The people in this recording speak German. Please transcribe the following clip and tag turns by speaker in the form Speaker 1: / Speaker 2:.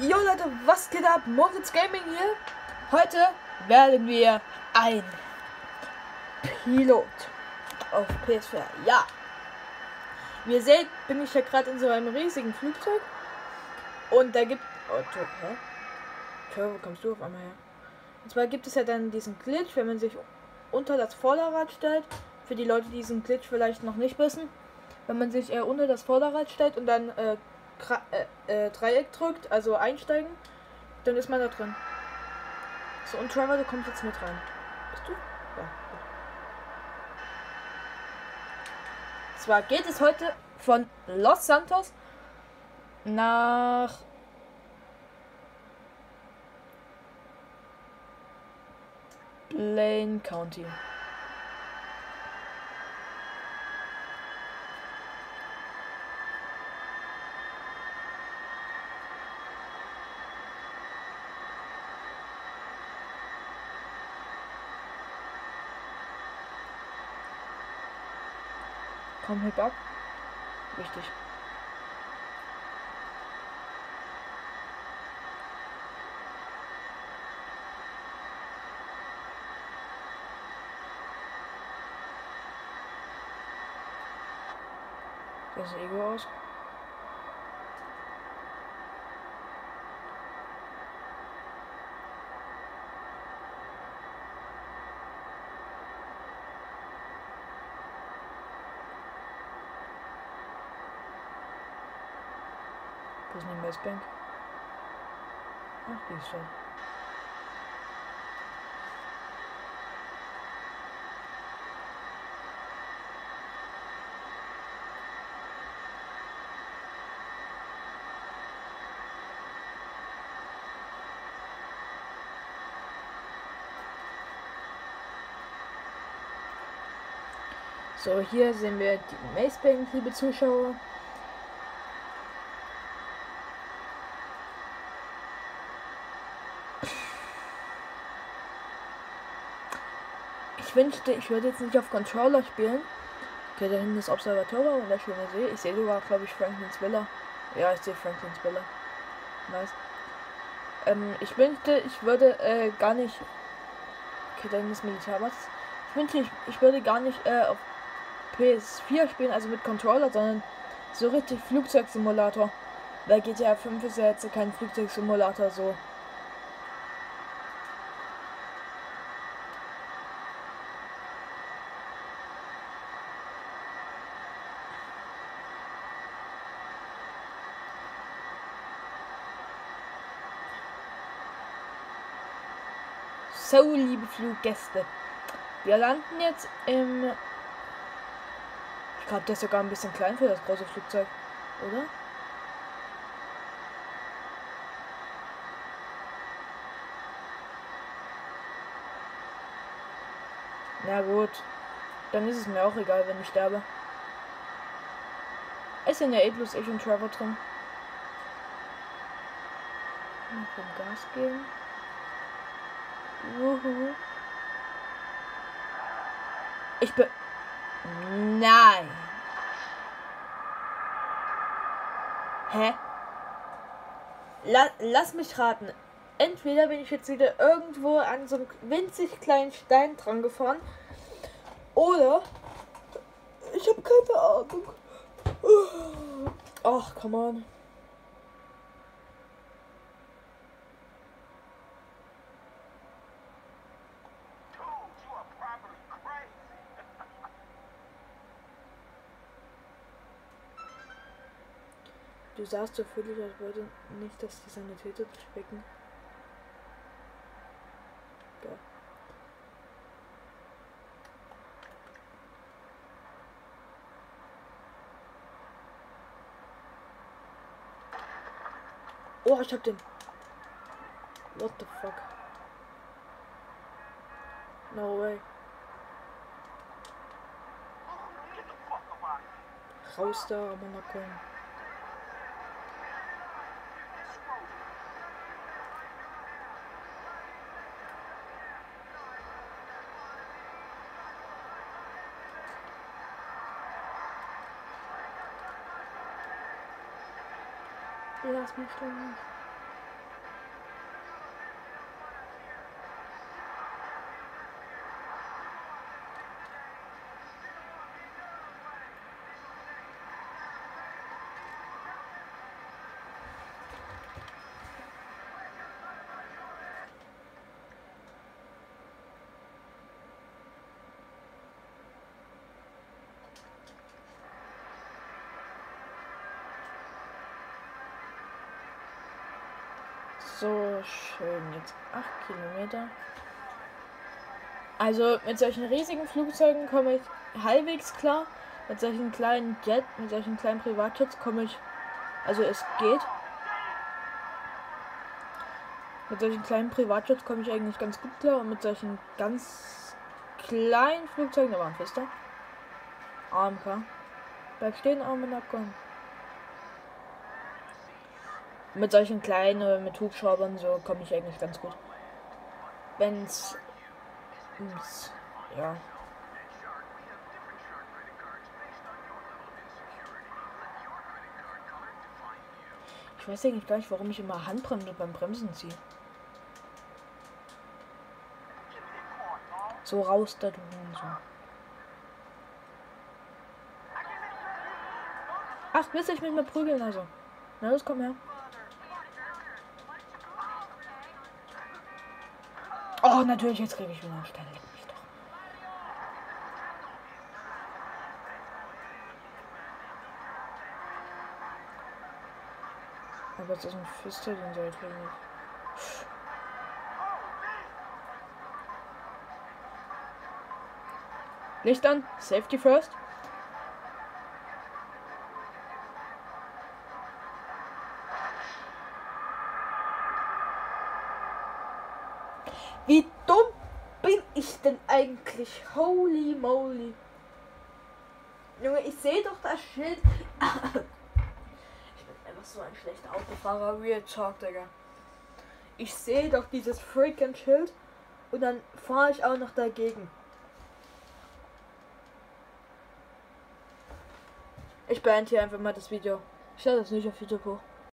Speaker 1: Jo Leute, was geht ab? Moritz Gaming hier. Heute werden wir ein Pilot auf PS4. Ja. Wie ihr seht, bin ich ja gerade in so einem riesigen Flugzeug. Und da gibt. Oh, Tor, hä? Tor, wo kommst du auf einmal her? Und zwar gibt es ja dann diesen Glitch, wenn man sich unter das Vorderrad stellt. Für die Leute, die diesen Glitch vielleicht noch nicht wissen. Wenn man sich äh, unter das Vorderrad stellt und dann äh, äh, äh, Dreieck drückt, also einsteigen, dann ist man da drin. So, und Trevor, du kommst jetzt mit rein. Bist du? Ja. Zwar geht es heute von Los Santos nach Blaine County. Komm, heb ab. Wichtig. Das Ego aus. Wo ist die Messbank? Ach, die ist schon. So, hier sehen wir die Macebank, liebe Zuschauer. Ich wünschte, ich würde jetzt nicht auf Controller spielen. Okay, da hinten ist Observatorium und der schöne See. Ich sehe sogar, glaube ich, Franklins Villa. Ja, ich sehe Franklins Villa. Nice. Ähm, ich wünschte, ich würde äh, gar nicht. Okay, da hinten ist Militärbasis. Ich wünschte, ich, ich würde gar nicht äh, auf PS4 spielen, also mit Controller, sondern so richtig Flugzeugsimulator. Weil GTA 5 ist ja jetzt kein Flugzeugsimulator so. So, liebe Fluggäste. Wir landen jetzt im. Ich glaube, der ist sogar ein bisschen klein für das große Flugzeug, oder? Na gut. Dann ist es mir auch egal, wenn ich sterbe. Es sind ja eh bloß ich und Trevor drin. Noch Gas geben. Ich bin. Nein. Hä? La lass mich raten. Entweder bin ich jetzt wieder irgendwo an so einem winzig kleinen Stein dran gefahren. Oder ich habe keine Ahnung. Ach, come on. Du sahst so völlig, als wollte nicht, dass die Sanitäter dich wecken. Geil. Oh, ich hab den. What the fuck? No way. Raus da, Monaco. Lass mich doch nicht. So schön. Jetzt 8 Kilometer. Also mit solchen riesigen Flugzeugen komme ich halbwegs klar. Mit solchen kleinen Jet, mit solchen kleinen Privatjets komme ich. Also es geht. Mit solchen kleinen Privatjets komme ich eigentlich ganz gut klar. Und mit solchen ganz kleinen Flugzeugen, da war ein Fister. AMK. Bleib stehen, Arm und abkommen. Mit solchen kleinen, mit Hubschraubern so komme ich eigentlich ganz gut. Wenn's ums, ja. Ich weiß eigentlich gar nicht, warum ich immer Handbremse beim Bremsen ziehe. So raus da du so. Ach, willst du mit mir prügeln also? Na, los, komm her. Oh, natürlich, jetzt kriege ich einen Stern. Leck mich doch. Aber jetzt ist ein Fister, den soll ich nicht. Licht an, Safety first. Wie dumm bin ich denn eigentlich? Holy moly. Junge, ich sehe doch das Schild. ich bin einfach so ein schlechter Autofahrer. Real Talk, Digga. Ich sehe doch dieses freaking Schild und dann fahre ich auch noch dagegen. Ich beende hier einfach mal das Video. Ich lade das nicht auf YouTube hoch.